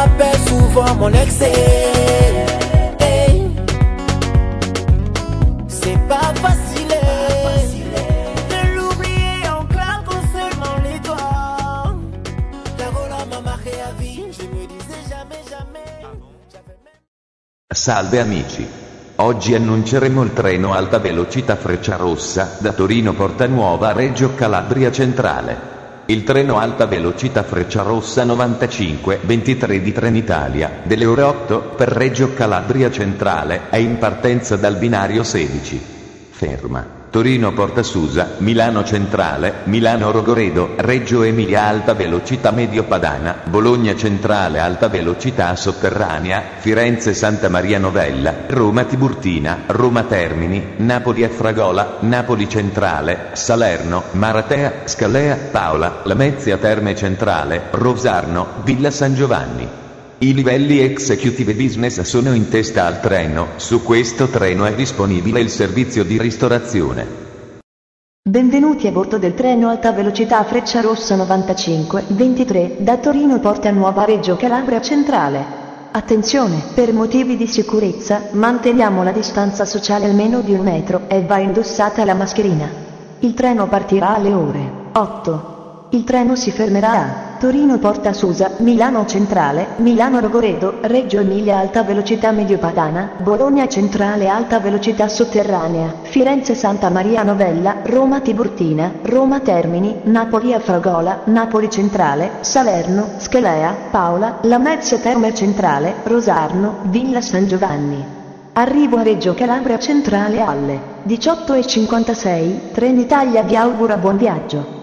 rappelle souvent mon ex. Hey. C'est pas facile de l'oublier en claquant seulement les doigts. La rola m'a marqué à vie, je me disais jamais, jamais. Salve amici. Oggi annunceremo il treno alta velocità Frecciarossa da Torino Portanuova a Reggio Calabria Centrale. Il treno alta velocità Frecciarossa 95 23 di Trenitalia delle ore 8 per Reggio Calabria Centrale è in partenza dal binario 16. Ferma. Torino Porta Susa, Milano Centrale, Milano Rogoredo, Reggio Emilia Alta Velocità Medio Padana, Bologna Centrale Alta Velocità Sotterranea, Firenze Santa Maria Novella, Roma Tiburtina, Roma Termini, Napoli Afragola, Napoli Centrale, Salerno, Maratea, Scalea, Paola, Lamezia Terme Centrale, Rosarno, Villa San Giovanni. I livelli executive business sono in testa al treno, su questo treno è disponibile il servizio di ristorazione. Benvenuti a bordo del treno alta velocità Frecciarossa 95 23 da Torino Porta Nuova Reggio Calabria Centrale. Attenzione, per motivi di sicurezza, manteniamo la distanza sociale almeno di un metro e va indossata la mascherina. Il treno partirà alle ore 8. Il treno si fermerà a Torino Porta Susa, Milano Centrale, Milano Rogoredo, Reggio Emilia Alta Velocità Medio Padana, Bologna Centrale Alta Velocità Sotterranea, Firenze Santa Maria Novella, Roma Tiburtina, Roma Termini, Napoli Afragola, Napoli Centrale, Salerno, Scalea, Paola, Lamezia Terme Centrale, Rosarno, Villa San Giovanni. Arrivo a Reggio Calabria Centrale alle 18.56, Trenitalia vi augura buon viaggio.